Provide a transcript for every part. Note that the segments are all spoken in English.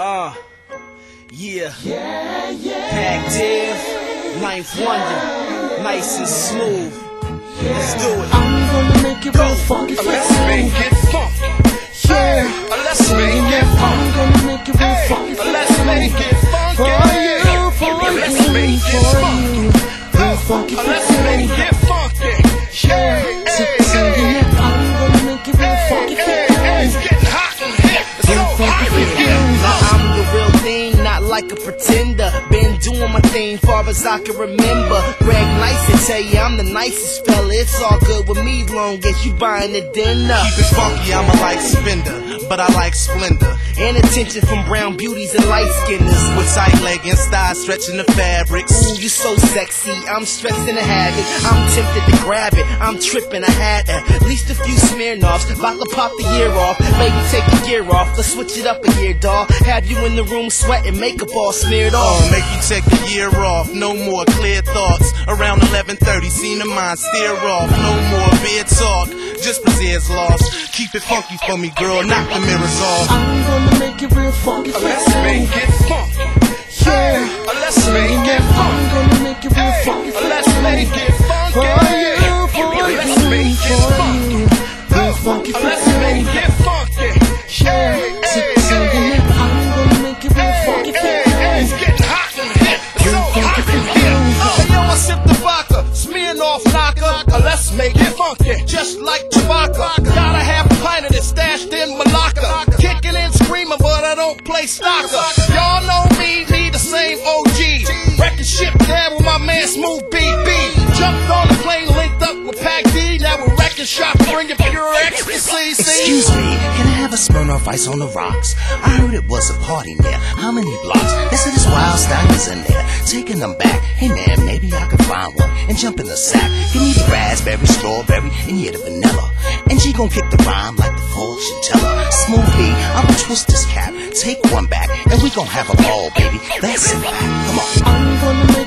Uh, yeah. Yeah, yeah. Pac Div, 9th Wonder, nice and smooth. Let's do it. I'm gonna make it real funky Let's make it funky. Yeah. Let's make like a pretender. Been doing my thing far as I can remember. Greg Nice and tell you I'm the nicest fella. It's all good with me, long as you buying the dinner. Keep it funky, I'm a light spender, but I like splendor. And attention from brown beauties and light skinners. With tight leggings, thighs stretching the fabrics. Ooh, you so sexy, I'm stressing to have it. I'm tempted to grab it, I'm tripping, I had at least a few Smirnoffs. About to pop the year off, baby, take the gear off. Let's switch it up a year, dawg. Have you in the room sweating, makeup all smeared Oh, off. Uh, make you take the year off. No more clear thoughts. Around 11:30, seen the mind steer off. No more beer talk. Just Brazil's lost. Keep it funky for me, girl. Knock the mirrors off. Oh, oh, gonna make it real funky for Let's you. make it funky. Yeah. Let's make it I'm funky. gonna make it real funky for Let's you. make it funky. For you, for Let's make you, it funky. you. Real funky for Let's you. make it funky. Yeah. Hey, hey, so, hey. yeah, I'm gonna make it real funky for you. it's getting hot in here. It's so hot in here. Hey, yo, I sip the vodka, smearing off knocker. Let's make it funky, just like Chewbacca. Gotta have play stalker. Y'all know me, me the same OG. Wrecking shit down with my man Smooth BB. Jumped on the plane, linked up with Pac D. Now we're wrecking shop, bringing pure ecstasy. Excuse me, can I have a Smirnoff Ice on the rocks? I heard it was a party near. How many blocks? They said there's wild stallions in there. Taking them back. Hey man, maybe I could one and jump in the sack. Give me the raspberry, strawberry, and yeah, the vanilla. And she gon' kick the rhyme like the fortune teller. Smoothie, I'ma twist this cap, take one back, and we gon' have a ball, baby. That's it. Come on.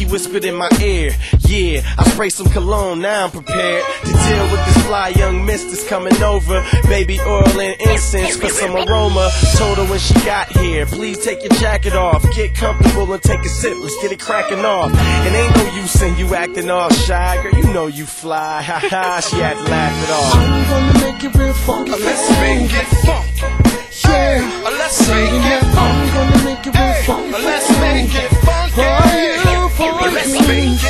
She whispered in my ear. Yeah, I spray some cologne, now I'm prepared to deal with this fly young miss that's coming over. Baby oil and incense for some aroma. Told her when she got here, please take your jacket off. Get comfortable and take a sip, let's get it cracking off. And ain't no use in you acting all shy, girl, you know you fly. Ha ha, she had to laugh it off. I'm gonna make it real funky for uh, Let's make it funky. Yeah. Uh, let's make it I'm gonna make it real funky for uh, Let's make it funky coming for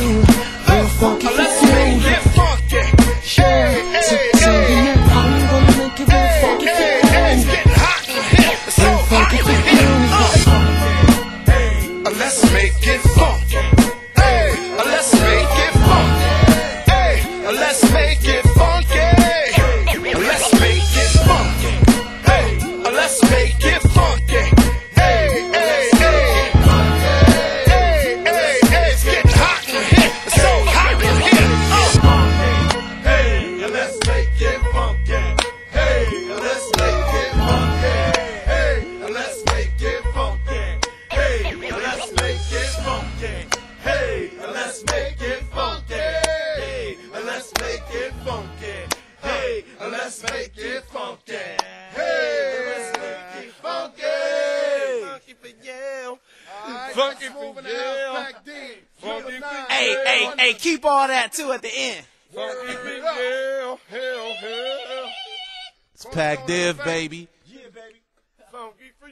you. Real funky for smooth. Yeah, make it funky funky. Let's make it funky. Hey, let's make Funky for yeah. Hey, hey, hey, keep all that too at the end. Funky for. Hell, hell. It's Pac Div, baby. Yeah, baby. Funky for